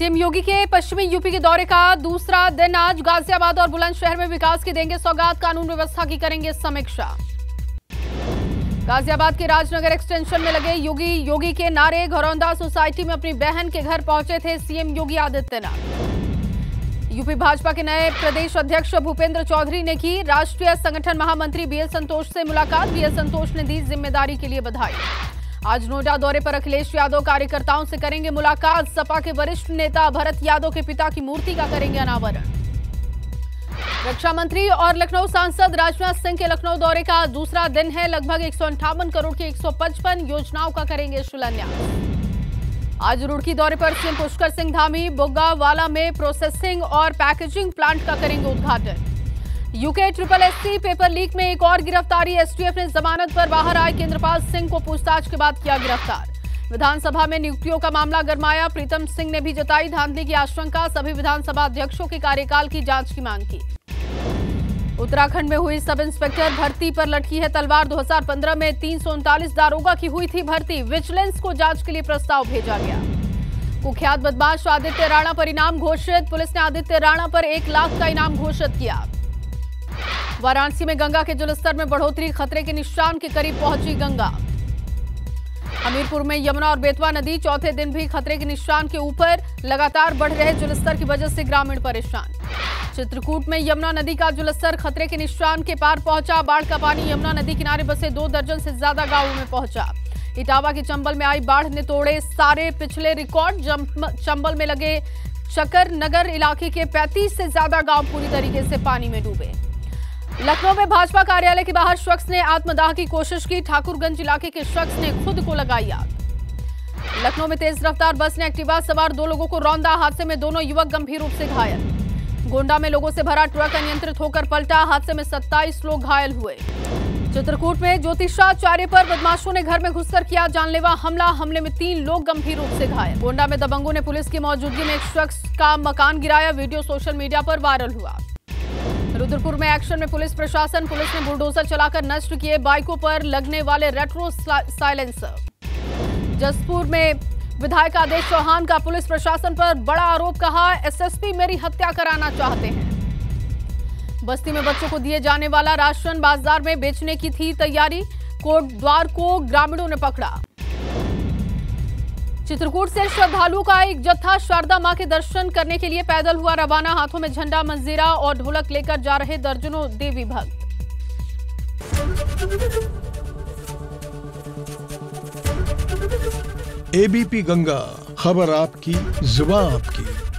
CM योगी के पश्चिमी UP के दौरे का दूसरा दिन आज गाजियाबाद और बुलंदशहर में विकास की देंगे सौगात, कानून व्यवस्था की करेंगे समीक्षा। गाजियाबाद के राजनगर एक्सटेंशन में लगे योगी योगी के नारे, घरौंदा सोसाइटी में अपनी बहन के घर पहुँचे थे सीएम योगी आदित्यनाथ। यूपी भाजपा के नए प्रदेश अध्यक्ष भूपेंद्र चौधरी ने की राष्ट्रीय संगठन महामंत्री बीएल संतोष से मुलाकात। बीएल संतोष ने दी ज़िम्मेदारी के लिए बधाई। आज नोएडा दौरे पर अखिलेश यादव कार्यकर्ताओं से करेंगे मुलाकात। सपा के वरिष्ठ नेता भरत यादव के पिता की मूर्ति का करेंगे अनावरण। रक्षा मंत्री और लखनऊ सांसद राजनाथ सिंह के लखनऊ दौरे का दूसरा दिन है। लगभग एक करोड़ की 155 योजनाओं का करेंगे शिलान्यास। आज रुड़की दौरे पर सीएम पुष्कर सिंह धामी बुग्गावाला में प्रोसेसिंग और पैकेजिंग प्लांट का करेंगे उद्घाटन। UK triple SC paper leak में एक और गिरफ्तारी, एसटीएफ ने जमानत पर बाहर आए केंद्रपाल सिंह को पूछताछ के बाद किया गिरफ़्तार। विधानसभा में नियुक्तियों का मामला गरमाया, प्रीतम सिंह ने भी जताई धांधली की आशंका, सभी विधानसभा अध्यक्षों के कार्यकाल की जाँच की मांग की। उत्तराखंड में हुई सब इंस्पेक्टर भर्ती पर लटकी है तलवार। 2015 में तीन दारोगा की हुई थी भर्ती। विजिलेंस को जाँच के लिए प्रस्ताव भेजा गया। कुख्यात बदमाश आदित्य राणा पर इनाम घोषित। पुलिस ने आदित्य राणा पर एक लाख का इनाम घोषित किया। वाराणसी में गंगा के जलस्तर में बढ़ोतरी, खतरे के निशान के करीब पहुँची गंगा। हमीरपुर में यमुना और बेतवा नदी चौथे दिन भी खतरे के निशान के ऊपर लगातार बढ़ रहे जलस्तर की वजह से ग्रामीण परेशान। चित्रकूट में यमुना नदी का जलस्तर खतरे के निशान के पार पहुँचा। बाढ़ का पानी यमुना नदी किनारे बसे दो दर्जन से ज़्यादा गाँवों में पहुँचा। इटावा के चंबल में आई बाढ़ ने तोड़े सारे पिछले रिकॉर्ड। चंबल में लगे चकर नगर इलाके के 35 से ज़्यादा गाँव पूरी तरीके से पानी में डूबे। लखनऊ में भाजपा कार्यालय के बाहर शख्स ने आत्मदाह की कोशिश की। ठाकुरगंज इलाके के शख्स ने खुद को लगाई आग। लखनऊ में तेज रफ्तार बस ने एक्टिवा सवार दो लोगों को रौंदा। हादसे में दोनों युवक गंभीर रूप से घायल। गोंडा में लोगों से भरा ट्रक अनियंत्रित होकर पलटा। हादसे में 27 लोग घायल हुए। चित्रकूट में ज्योतिषाचार्य पर बदमाशों ने घर में घुसकर किया जानलेवा हमला। हमले में तीन लोग गंभीर रूप से घायल। गोंडा में दबंगों ने पुलिस की मौजूदगी में एक शख्स का मकान गिराया। वीडियो सोशल मीडिया पर वायरल हुआ। रुद्रपुर में एक्शन में पुलिस प्रशासन, पुलिस ने बुलडोजर चलाकर नष्ट किए बाइकों पर लगने वाले रेट्रो साइलेंसर। जसपुर में विधायक आदेश चौहान का पुलिस प्रशासन पर बड़ा आरोप कहा, एसएसपी मेरी हत्या कराना चाहते हैं। बस्ती में बच्चों को दिए जाने वाला राशन बाज़ार में बेचने की थी तैयारी कोट द्वार को ग्रामीणों ने पकड़ा। चित्रकूट से श्रद्धालुओं का एक जत्था शारदा माँ के दर्शन करने के लिए पैदल हुआ रवाना। हाथों में झंडा, मंजीरा और ढोलक लेकर जा रहे दर्जनों देवी भक्त। एबीपी गंगा, खबर आपकी, जुबा आपकी।